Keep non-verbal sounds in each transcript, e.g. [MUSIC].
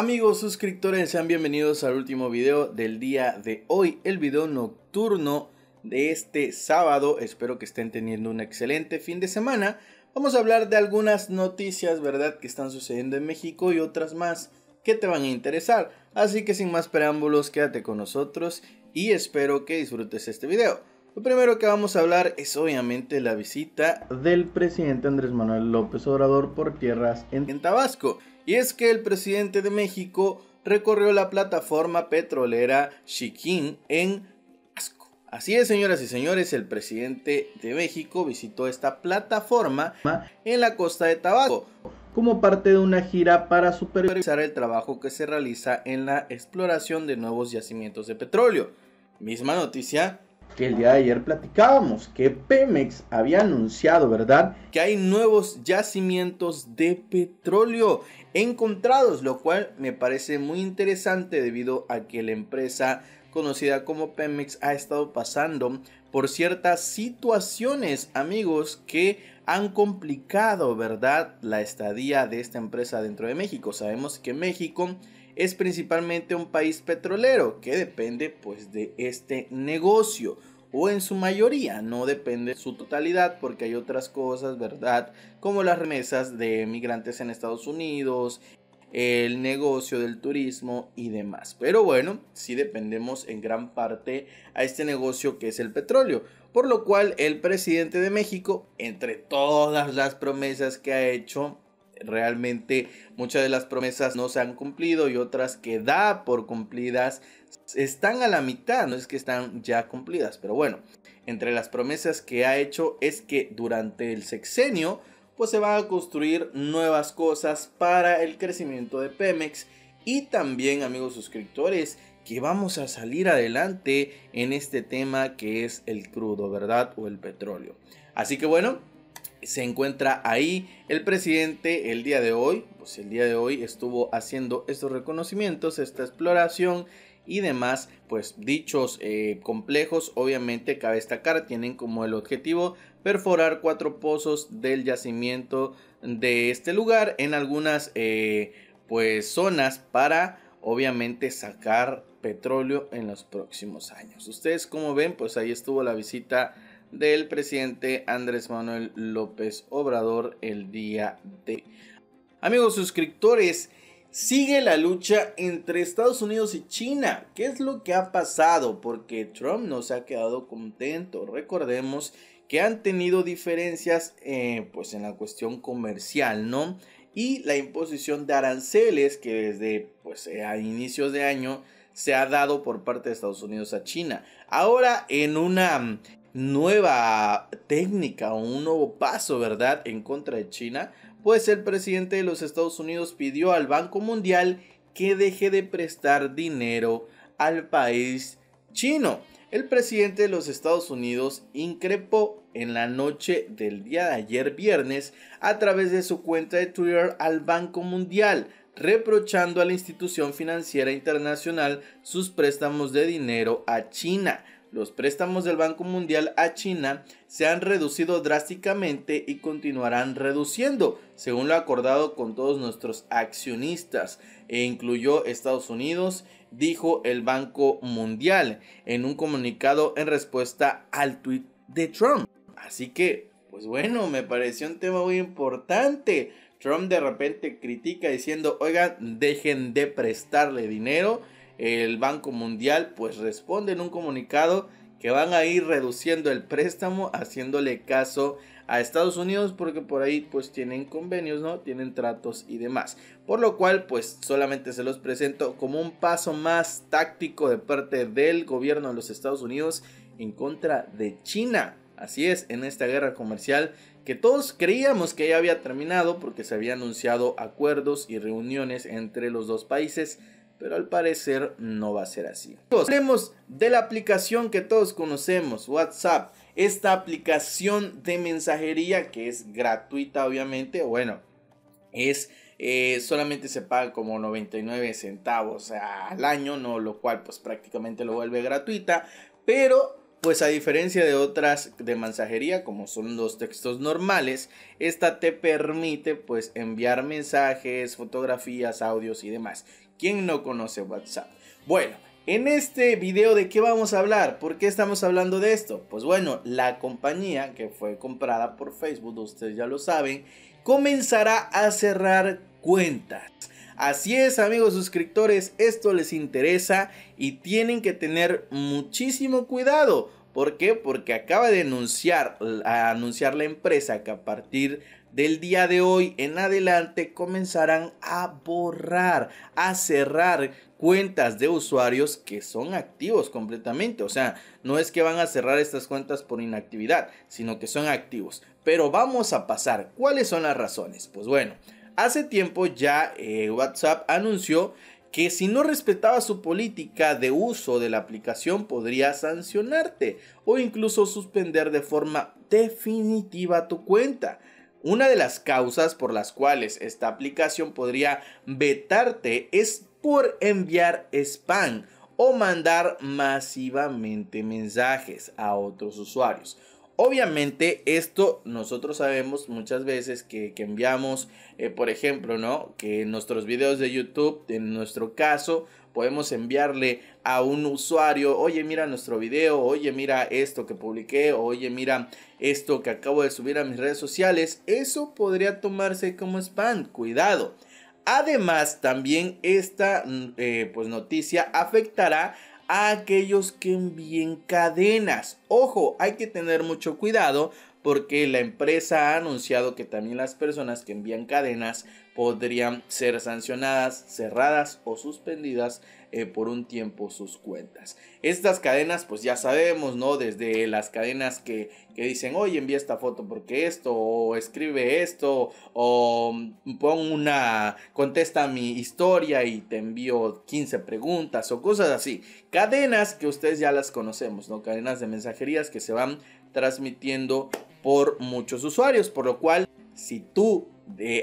Amigos suscriptores, sean bienvenidos al último video del día de hoy, el video nocturno de este sábado. Espero que estén teniendo un excelente fin de semana. Vamos a hablar de algunas noticias, ¿verdad?, que están sucediendo en México y otras más que te van a interesar. Así que sin más preámbulos, quédate con nosotros y espero que disfrutes este video. Lo primero que vamos a hablar es obviamente la visita del presidente Andrés Manuel López Obrador por tierras en, Tabasco. Y es que el presidente de México recorrió la plataforma petrolera Chiquín en Tabasco. Así es, señoras y señores, el presidente de México visitó esta plataforma en la costa de Tabasco como parte de una gira para supervisar el trabajo que se realiza en la exploración de nuevos yacimientos de petróleo. Misma noticia que el día de ayer platicábamos, que Pemex había anunciado, ¿verdad? Que hay nuevos yacimientos de petróleo encontrados, lo cual me parece muy interesante debido a que la empresa conocida como Pemex ha estado pasando por ciertas situaciones, amigos, que han complicado, ¿verdad?, la estadía de esta empresa dentro de México. Sabemos que México es principalmente un país petrolero que depende pues de este negocio o en su mayoría, no depende su totalidad porque hay otras cosas, ¿verdad? Como las remesas de migrantes en Estados Unidos, el negocio del turismo y demás. Pero bueno, sí dependemos en gran parte a este negocio que es el petróleo. Por lo cual el presidente de México, entre todas las promesas que ha hecho, realmente muchas de las promesas no se han cumplido y otras que da por cumplidas están a la mitad, no es que están ya cumplidas, pero bueno, entre las promesas que ha hecho es que durante el sexenio pues se van a construir nuevas cosas para el crecimiento de Pemex y también amigos suscriptores que vamos a salir adelante en este tema que es el crudo, ¿verdad? O el petróleo. Así que bueno, se encuentra ahí el presidente el día de hoy, pues el día de hoy estuvo haciendo estos reconocimientos, esta exploración y demás, pues dichos eh, complejos obviamente cabe destacar tienen como el objetivo perforar cuatro pozos del yacimiento de este lugar en algunas eh, pues zonas para obviamente sacar petróleo en los próximos años. Ustedes como ven pues ahí estuvo la visita del presidente Andrés Manuel López Obrador el día de... Amigos suscriptores, sigue la lucha entre Estados Unidos y China. ¿Qué es lo que ha pasado? Porque Trump no se ha quedado contento. Recordemos que han tenido diferencias eh, pues en la cuestión comercial, ¿no? Y la imposición de aranceles que desde pues a inicios de año se ha dado por parte de Estados Unidos a China. Ahora en una nueva técnica o un nuevo paso, ¿verdad?, en contra de China, pues el presidente de los Estados Unidos pidió al Banco Mundial que deje de prestar dinero al país chino. El presidente de los Estados Unidos increpó en la noche del día de ayer viernes a través de su cuenta de Twitter al Banco Mundial, reprochando a la institución financiera internacional sus préstamos de dinero a China los préstamos del Banco Mundial a China se han reducido drásticamente y continuarán reduciendo, según lo acordado con todos nuestros accionistas, e incluyó Estados Unidos, dijo el Banco Mundial en un comunicado en respuesta al tweet de Trump. Así que, pues bueno, me pareció un tema muy importante. Trump de repente critica diciendo, oigan, dejen de prestarle dinero el Banco Mundial pues responde en un comunicado que van a ir reduciendo el préstamo haciéndole caso a Estados Unidos porque por ahí pues tienen convenios, ¿no? Tienen tratos y demás. Por lo cual pues solamente se los presento como un paso más táctico de parte del gobierno de los Estados Unidos en contra de China. Así es, en esta guerra comercial que todos creíamos que ya había terminado porque se había anunciado acuerdos y reuniones entre los dos países pero al parecer no va a ser así. Hablemos de la aplicación que todos conocemos, WhatsApp. Esta aplicación de mensajería que es gratuita obviamente, bueno, es eh, solamente se paga como 99 centavos al año, no lo cual pues prácticamente lo vuelve gratuita, pero pues a diferencia de otras de mensajería como son los textos normales, esta te permite pues enviar mensajes, fotografías, audios y demás. ¿Quién no conoce WhatsApp? Bueno, en este video de qué vamos a hablar, ¿por qué estamos hablando de esto? Pues bueno, la compañía que fue comprada por Facebook, ustedes ya lo saben, comenzará a cerrar cuentas. Así es amigos suscriptores, esto les interesa y tienen que tener muchísimo cuidado. ¿Por qué? Porque acaba de anunciar, anunciar la empresa que a partir del día de hoy en adelante comenzarán a borrar, a cerrar cuentas de usuarios que son activos completamente. O sea, no es que van a cerrar estas cuentas por inactividad, sino que son activos. Pero vamos a pasar. ¿Cuáles son las razones? Pues bueno, hace tiempo ya eh, WhatsApp anunció que si no respetaba su política de uso de la aplicación podría sancionarte o incluso suspender de forma definitiva tu cuenta. Una de las causas por las cuales esta aplicación podría vetarte es por enviar spam o mandar masivamente mensajes a otros usuarios. Obviamente esto nosotros sabemos muchas veces que, enviamos, eh, por ejemplo, ¿no? Que en nuestros videos de YouTube, en nuestro caso, podemos enviarle a un usuario, oye, mira nuestro video, oye, mira esto que publiqué, oye, mira esto que acabo de subir a mis redes sociales. Eso podría tomarse como spam, cuidado. Además, también esta mm, eh, pues, noticia afectará a aquellos que envíen cadenas. Ojo, hay que tener mucho cuidado porque la empresa ha anunciado que también las personas que envían cadenas podrían ser sancionadas, cerradas o suspendidas eh, por un tiempo sus cuentas. Estas cadenas, pues ya sabemos, ¿no? Desde las cadenas que, que dicen, oye, envía esta foto porque esto, o escribe esto, o pon una, contesta mi historia y te envío 15 preguntas o cosas así. Cadenas que ustedes ya las conocemos, ¿no? Cadenas de mensajerías que se van transmitiendo por muchos usuarios, por lo cual si tú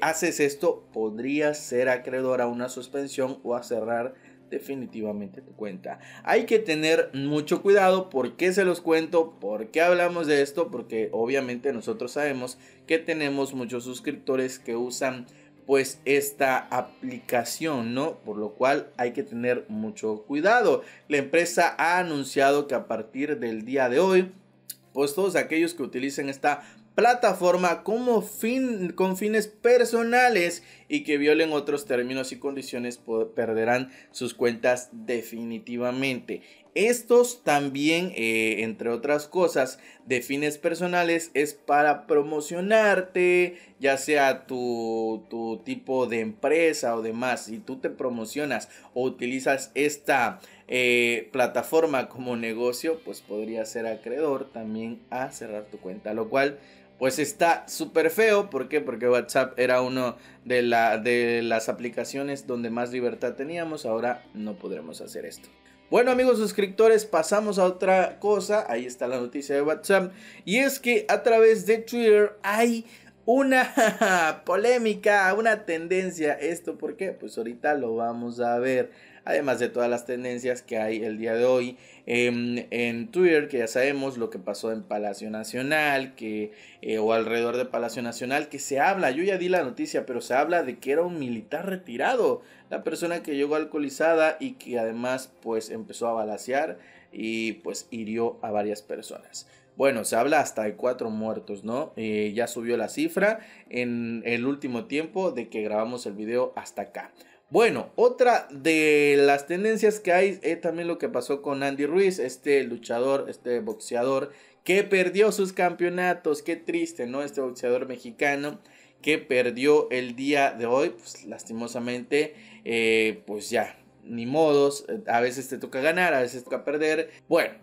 haces esto, podrías ser acreedor a una suspensión o a cerrar definitivamente tu cuenta. Hay que tener mucho cuidado. ¿Por qué se los cuento? ¿Por qué hablamos de esto? Porque obviamente nosotros sabemos que tenemos muchos suscriptores que usan pues esta aplicación, ¿no? Por lo cual hay que tener mucho cuidado. La empresa ha anunciado que a partir del día de hoy, pues todos aquellos que utilicen esta plataforma como fin, con fines personales y que violen otros términos y condiciones perderán sus cuentas definitivamente. Estos también, eh, entre otras cosas, de fines personales es para promocionarte, ya sea tu, tu tipo de empresa o demás. Si tú te promocionas o utilizas esta eh, plataforma como negocio, pues podría ser acreedor también a cerrar tu cuenta, lo cual pues está súper feo. ¿Por qué? Porque WhatsApp era uno de, la, de las aplicaciones donde más libertad teníamos. Ahora no podremos hacer esto. Bueno amigos suscriptores, pasamos a otra cosa. Ahí está la noticia de WhatsApp. Y es que a través de Twitter hay una [LAUGHS] polémica, una tendencia. ¿Esto por qué? Pues ahorita lo vamos a ver además de todas las tendencias que hay el día de hoy en, Twitter, que ya sabemos lo que pasó en Palacio Nacional, que, eh, o alrededor de Palacio Nacional, que se habla, yo ya di la noticia, pero se habla de que era un militar retirado, la persona que llegó alcoholizada y que además pues empezó a balasear y pues hirió a varias personas. Bueno, se habla hasta de cuatro muertos, ¿no? Eh, ya subió la cifra en el último tiempo de que grabamos el video hasta acá. Bueno, otra de las tendencias que hay es también lo que pasó con Andy Ruiz, este luchador, este boxeador que perdió sus campeonatos. Qué triste, ¿no? Este boxeador mexicano que perdió el día de hoy, pues lastimosamente, eh, pues ya, ni modos, a veces te toca ganar, a veces te toca perder. Bueno,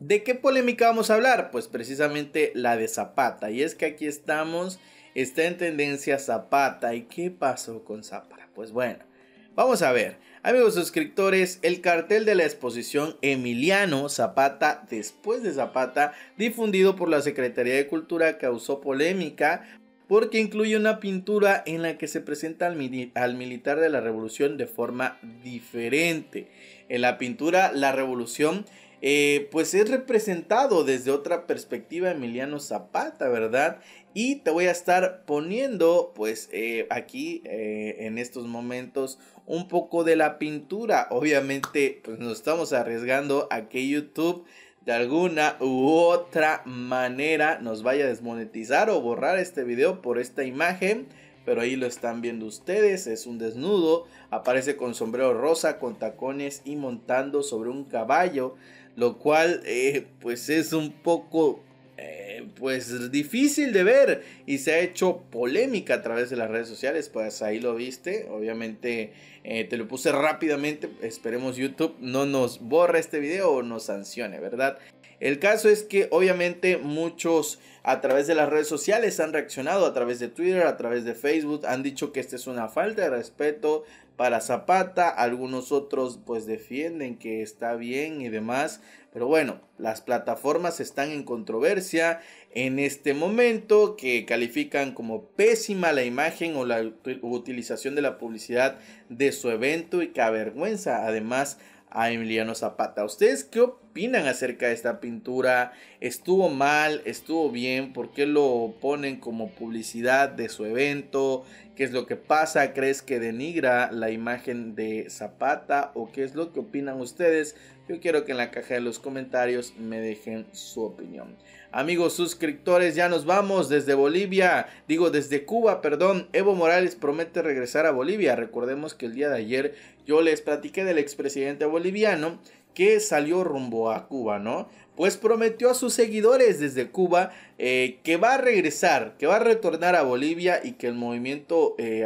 ¿de qué polémica vamos a hablar? Pues precisamente la de Zapata. Y es que aquí estamos, está en tendencia Zapata. ¿Y qué pasó con Zapata? Pues bueno, Vamos a ver, amigos suscriptores, el cartel de la exposición Emiliano Zapata después de Zapata, difundido por la Secretaría de Cultura, causó polémica porque incluye una pintura en la que se presenta al, militar de la revolución de forma diferente. En la pintura La Revolución eh, pues es representado desde otra perspectiva Emiliano Zapata, ¿verdad? y te voy a estar poniendo pues eh, aquí eh, en estos momentos un poco de la pintura. Obviamente pues nos estamos arriesgando a que youtube de alguna u otra manera nos vaya a desmonetizar o borrar este video por esta imagen. Pero ahí lo están viendo ustedes, es un desnudo, aparece con sombrero rosa, con tacones y montando sobre un caballo, lo cual eh, pues es un poco eh, pues difícil de ver y se ha hecho polémica a través de las redes sociales, pues ahí lo viste, obviamente eh, te lo puse rápidamente, esperemos YouTube no nos borre este video o nos sancione, ¿verdad? El caso es que obviamente muchos a través de las redes sociales han reaccionado, a través de Twitter, a través de Facebook, han dicho que esta es una falta de respeto para Zapata, algunos otros pues defienden que está bien y demás, pero bueno, las plataformas están en controversia en este momento que califican como pésima la imagen o la utilización de la publicidad de su evento y que avergüenza además a Emiliano Zapata. ¿Ustedes qué opinan acerca de esta pintura? ¿Estuvo mal? ¿Estuvo bien? ¿Por qué lo ponen como publicidad de su evento? ¿Qué es lo que pasa? ¿Crees que denigra la imagen de Zapata? ¿O qué es lo que opinan ustedes? Yo quiero que en la caja de los comentarios me dejen su opinión. Amigos suscriptores, ya nos vamos desde Bolivia, digo desde Cuba, perdón. Evo Morales promete regresar a Bolivia. Recordemos que el día de ayer yo les platiqué del expresidente boliviano que salió rumbo a Cuba, ¿no? Pues prometió a sus seguidores desde Cuba eh, que va a regresar, que va a retornar a Bolivia y que el movimiento eh,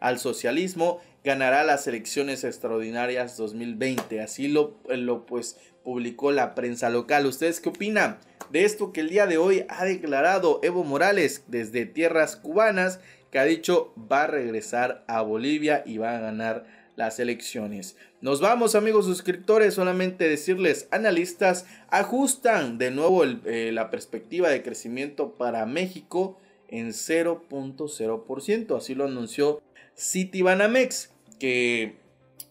al socialismo ganará las elecciones extraordinarias 2020. Así lo, lo pues publicó la prensa local. ¿Ustedes qué opinan de esto que el día de hoy ha declarado Evo Morales desde tierras cubanas? Que ha dicho va a regresar a Bolivia y va a ganar las elecciones. Nos vamos amigos suscriptores, solamente decirles, analistas ajustan de nuevo eh, la perspectiva de crecimiento para México en 0.0%, así lo anunció Citibanamex, que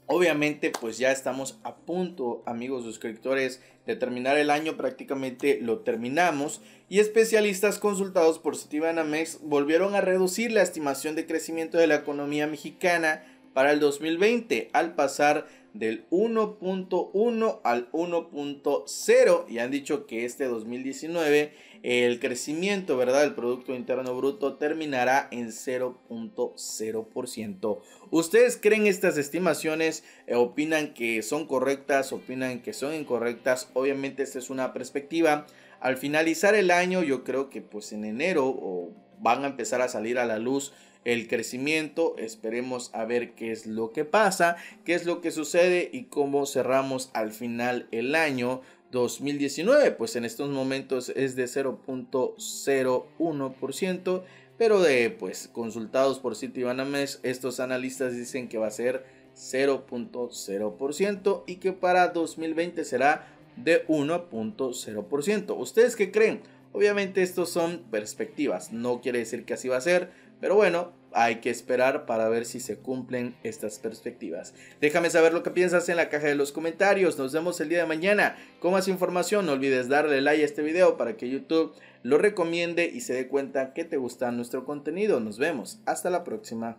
Obviamente pues ya estamos a punto amigos suscriptores de terminar el año, prácticamente lo terminamos y especialistas consultados por Citibanamex volvieron a reducir la estimación de crecimiento de la economía mexicana para el 2020 al pasar del 1.1 al 1.0 y han dicho que este 2019 el crecimiento, ¿verdad? del Producto Interno Bruto terminará en 0.0%. ¿Ustedes creen estas estimaciones? Eh, ¿Opinan que son correctas? ¿Opinan que son incorrectas? Obviamente esta es una perspectiva. Al finalizar el año yo creo que pues en enero van a empezar a salir a la luz el crecimiento. Esperemos a ver qué es lo que pasa, qué es lo que sucede y cómo cerramos al final el año 2019, pues en estos momentos es de 0.01%, pero de pues consultados por Citibanamex, estos analistas dicen que va a ser 0.0% y que para 2020 será de 1.0%. ¿Ustedes qué creen? Obviamente estos son perspectivas, no quiere decir que así va a ser, pero bueno, hay que esperar para ver si se cumplen estas perspectivas. Déjame saber lo que piensas en la caja de los comentarios. Nos vemos el día de mañana con más información. No olvides darle like a este video para que YouTube lo recomiende y se dé cuenta que te gusta nuestro contenido. Nos vemos. Hasta la próxima.